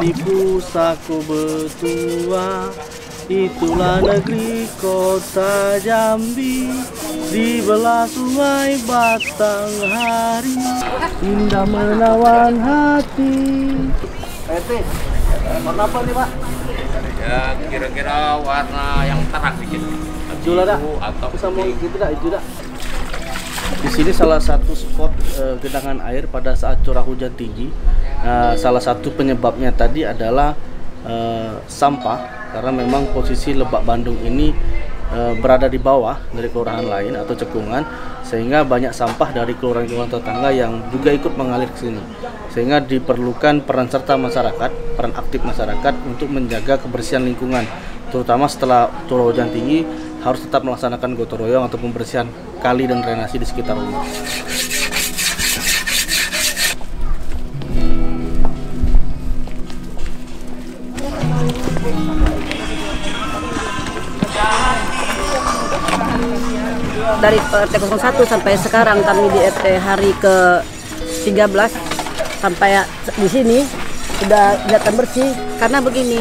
Pilih pusako betua Itulah negeri kota Jambi Di belah sungai Batanghari Indah menawan hati RT, warna apa nih Pak? Ya kira-kira warna yang terang dikit. Hijau lah dah. Atau Bisa mau gitu dah, hijau dah. Di sini salah satu spot eh, genangan air pada saat curah hujan tinggi. Nah, salah satu penyebabnya tadi adalah eh, sampah karena memang posisi Lebak Bandung ini eh, berada di bawah dari kelurahan lain atau cekungan sehingga banyak sampah dari kelurahan-kelurahan tetangga yang juga ikut mengalir ke sini. Sehingga diperlukan peran serta masyarakat, peran aktif masyarakat untuk menjaga kebersihan lingkungan terutama setelah curah hujan tinggi harus tetap melaksanakan gotong royong atau pembersihan kali dan drainasi di sekitar rumah. Dari RT 01 sampai sekarang kami di RT hari ke 13 sampai di sini sudah kelihatan bersih. Karena begini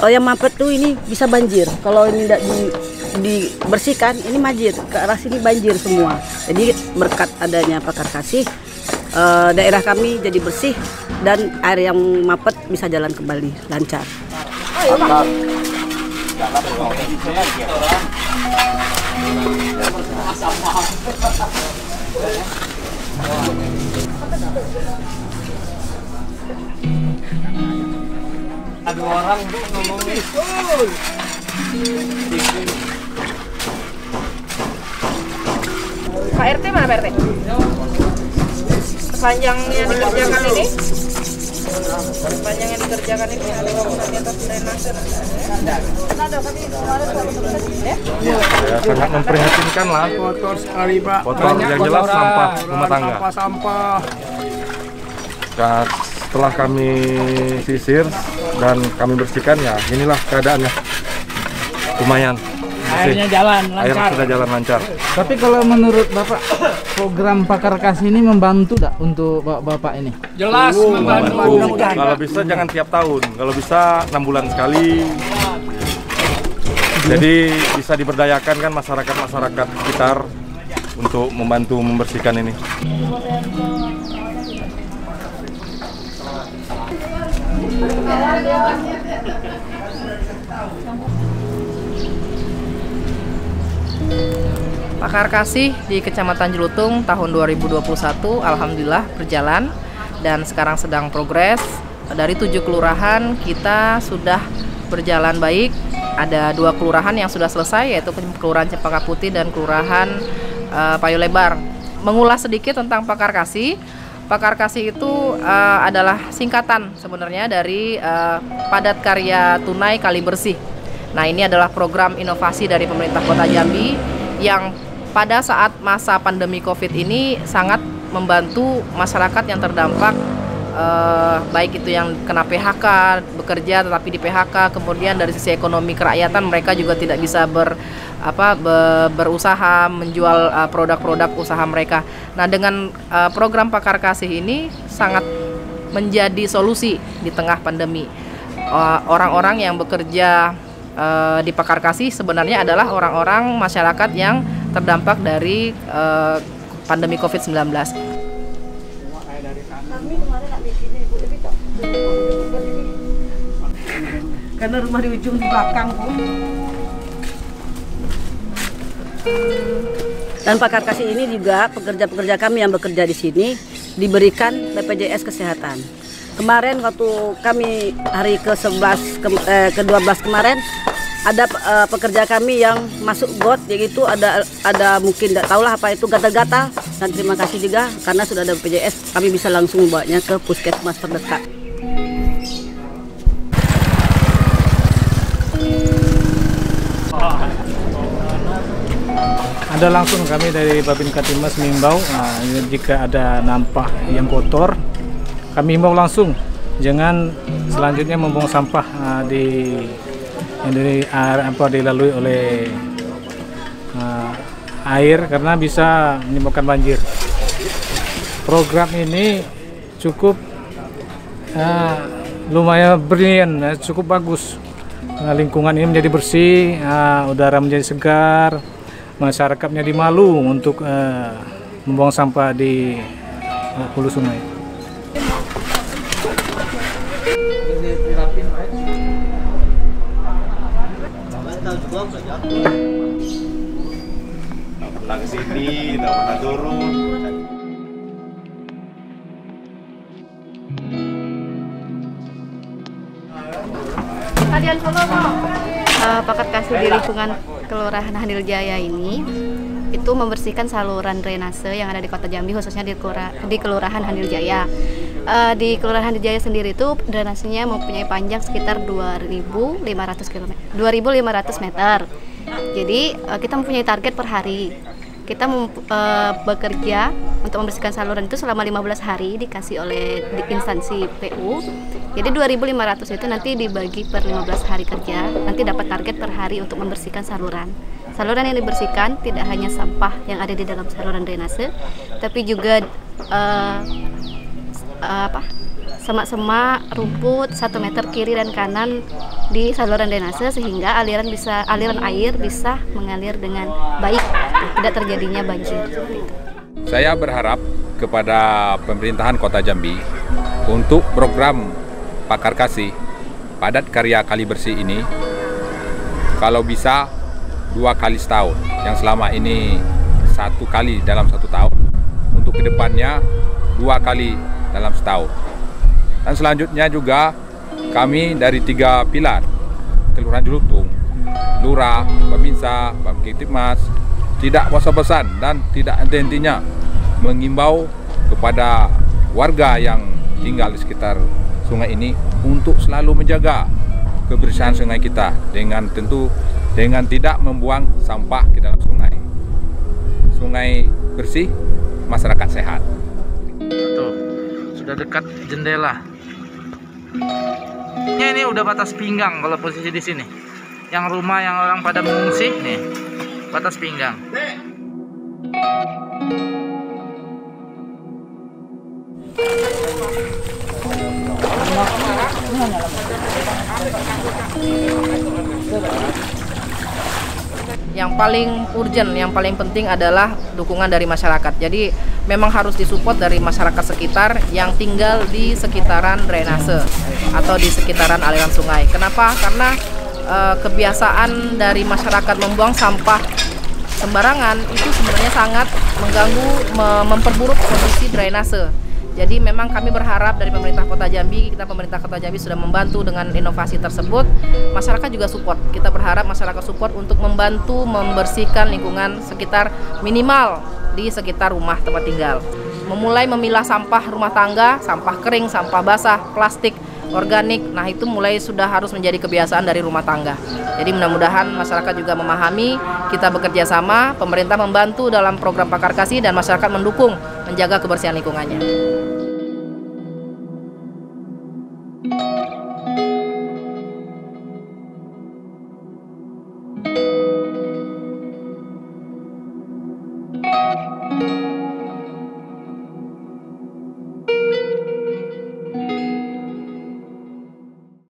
oh, yang mampet tuh ini bisa banjir. Kalau ini tidak di, dibersihkan ini banjir ke arah sini banjir semua. Jadi berkat adanya pakar kasih eh, daerah kami jadi bersih dan air yang mampet bisa jalan kembali lancar Ada orang ngomongin. Pak RT mana Pak RT? Sepanjang yang dikerjakan ini Sepanjang yang dikerjakan ini ada bangunan di atas drainase Ya, sangat memprihatinkan lah. kotor sekali pak Kotor, yang jelas sampah rumah tangga. sampah sampah Nah, setelah kami sisir dan kami bersihkan ya inilah keadaannya. Lumayan. Airnya jalan Air lancar sudah jalan lancar. Tapi kalau menurut Bapak program Pakar Kasih ini membantu tak untuk Bapak ini? jelas membantu Membantu. Kalau bisa jangan tiap tahun. Kalau bisa enam bulan sekali. Jadi bisa diberdayakan kan masyarakat-masyarakat sekitar untuk membantu membersihkan ini. Pakar Kasih di Kecamatan Jelutung tahun 2021 Alhamdulillah berjalan dan sekarang sedang progres. Dari tujuh kelurahan kita sudah berjalan baik. Ada dua kelurahan yang sudah selesai yaitu kelurahan Cempaka Putih dan kelurahan eh, Payu Lebar. Mengulas sedikit tentang Pakar Kasih. Pakar Kasih itu eh, adalah singkatan sebenarnya dari eh, Padat Karya Tunai Kali Bersih Nah, ini adalah program inovasi dari pemerintah Kota Jambi yang pada saat masa pandemi Covid ini sangat membantu masyarakat yang terdampak eh, baik itu yang kena PHK, bekerja tetapi di PHK, kemudian dari sisi ekonomi kerakyatan mereka juga tidak bisa ber apa be- berusaha menjual eh, produk-produk usaha mereka. Nah, dengan eh, program Pakar Kasih ini sangat menjadi solusi di tengah pandemi. Eh, Orang-orang yang bekerja eh, di Pakar Kasih sebenarnya adalah orang-orang masyarakat yang terdampak dari eh, pandemi Covid-19. karena rumah di ujung di belakang dan pakar kasih ini juga pekerja-pekerja kami yang bekerja di sini diberikan BPJS kesehatan. Kemarin waktu kami hari ke-11 ke, eh, ke-12 kemarin ada eh, pekerja kami yang masuk got yaitu ada ada mungkin tidak tahulah apa itu gatal-gatal dan terima kasih juga karena sudah ada BPJS kami bisa langsung membawanya ke puskesmas terdekat. ada langsung kami dari Babin Katimas mengimbau nah, jika ada nampak yang kotor kami himbau langsung jangan selanjutnya membuang sampah ah, di yang air apa dilalui oleh ah, air karena bisa menyebabkan banjir. Program ini cukup ah, lumayan brilian, ya, cukup bagus. Nah, lingkungan ini menjadi bersih, ah, udara menjadi segar, masyarakat menjadi malu untuk eh, membuang sampah di eh, hulu sungai. Pernah ke sini, tak pernah turun. Eh, paket kasih di lingkungan Kelurahan Handil Jaya ini itu membersihkan saluran drainase yang ada di Kota Jambi khususnya di, kelura- di Kelurahan Handil Jaya. Eh, di Kelurahan Handil Jaya sendiri itu drainasenya mempunyai panjang sekitar 2.500 km, 2.500 meter. Jadi eh, kita mempunyai target per hari. Kita eh, bekerja untuk membersihkan saluran itu selama 15 hari dikasih oleh di instansi PU. Jadi 2.500 itu nanti dibagi per 15 hari kerja, nanti dapat target per hari untuk membersihkan saluran. Saluran yang dibersihkan tidak hanya sampah yang ada di dalam saluran drainase, tapi juga eh, eh, apa semak-semak rumput satu meter kiri dan kanan di saluran drainase sehingga aliran bisa aliran air bisa mengalir dengan baik tidak terjadinya banjir. Saya berharap kepada pemerintahan Kota Jambi untuk program Pakar Kasih Padat Karya Kali Bersih ini kalau bisa dua kali setahun yang selama ini satu kali dalam satu tahun untuk ke depannya dua kali dalam setahun dan selanjutnya juga kami dari tiga pilar Kelurahan Jelutung Lurah, Babinsa, Babkitipmas tidak bosan-bosan dan tidak henti-hentinya mengimbau kepada warga yang tinggal di sekitar sungai ini untuk selalu menjaga kebersihan sungai kita dengan tentu dengan tidak membuang sampah ke dalam sungai. Sungai bersih, masyarakat sehat. Sudah dekat jendela. Ya, ini udah batas pinggang kalau posisi di sini. Yang rumah yang orang pada mengungsi nih, batas pinggang. Yang paling urgent, yang paling penting adalah dukungan dari masyarakat. Jadi memang harus disupport dari masyarakat sekitar yang tinggal di sekitaran drainase atau di sekitaran aliran sungai. Kenapa? Karena eh, kebiasaan dari masyarakat membuang sampah sembarangan itu sebenarnya sangat mengganggu, me- memperburuk kondisi drainase. Jadi memang kami berharap dari pemerintah Kota Jambi, kita pemerintah Kota Jambi sudah membantu dengan inovasi tersebut. Masyarakat juga support. Kita berharap masyarakat support untuk membantu membersihkan lingkungan sekitar minimal di sekitar rumah tempat tinggal. Memulai memilah sampah rumah tangga, sampah kering, sampah basah, plastik, organik. Nah, itu mulai sudah harus menjadi kebiasaan dari rumah tangga. Jadi mudah-mudahan masyarakat juga memahami, kita bekerja sama, pemerintah membantu dalam program Pakar Kasih dan masyarakat mendukung menjaga kebersihan lingkungannya. Thank